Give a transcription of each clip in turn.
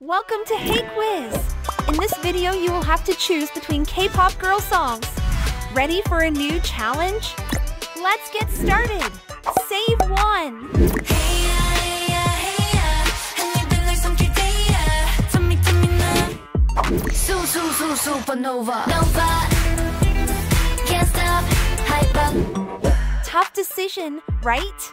Welcome to Hey Quiz! In this video, you will have to choose between K-pop girl songs. Ready for a new challenge? Let's get started! Save one! Su su su supernova Nova Can't stop Hyper Tough decision, right?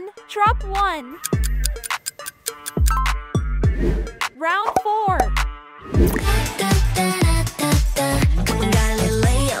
one, drop one. Round four. Come Galileo,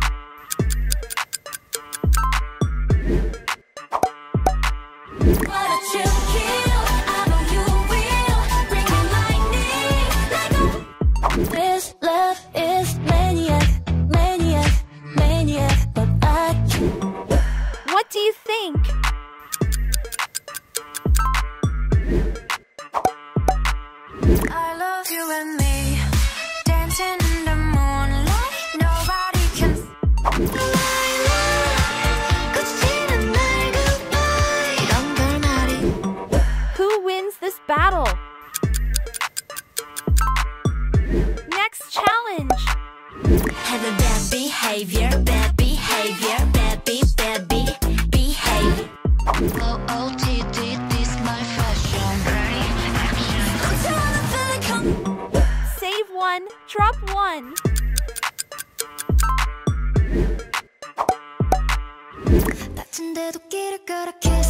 battle? Next challenge. Have a bad behavior, bad behavior, bad be, bad be, behave. OOTD, this my fashion, dirty action. Don't you wanna feel it come? Save one, drop one. 다친데도 길을 걸어 kiss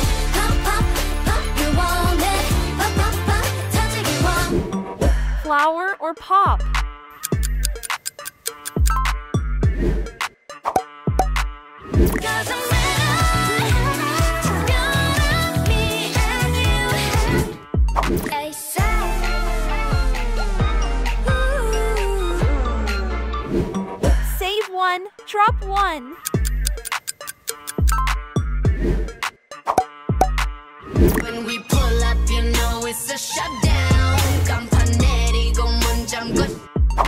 flower or pop? Save one, drop one. When we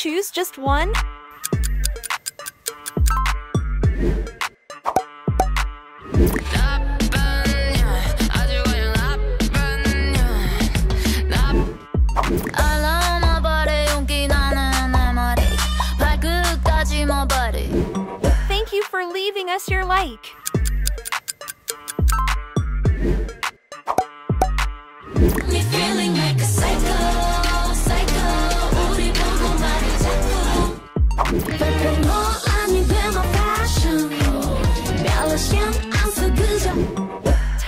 choose just one? Thank you for leaving us your like. Me feeling like a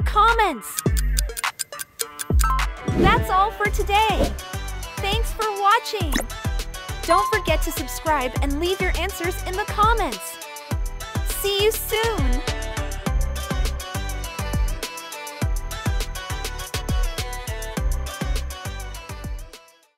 the comments! That's all for today! Thanks for watching! Don't forget to subscribe and leave your answers in the comments! See you soon!